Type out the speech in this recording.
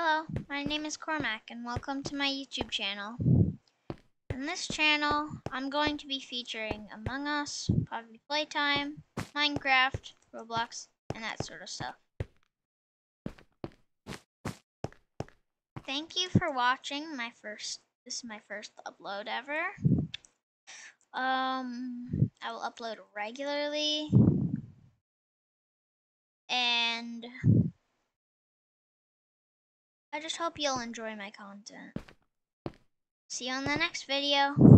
Hello, my name is Cormac and welcome to my YouTube channel. In this channel, I'm going to be featuring Among Us, Poppy Playtime, Minecraft, Roblox, and that sort of stuff. Thank you for watching my first, this is my first upload ever. Um, I will upload regularly. And I just hope you'll enjoy my content. See you on the next video.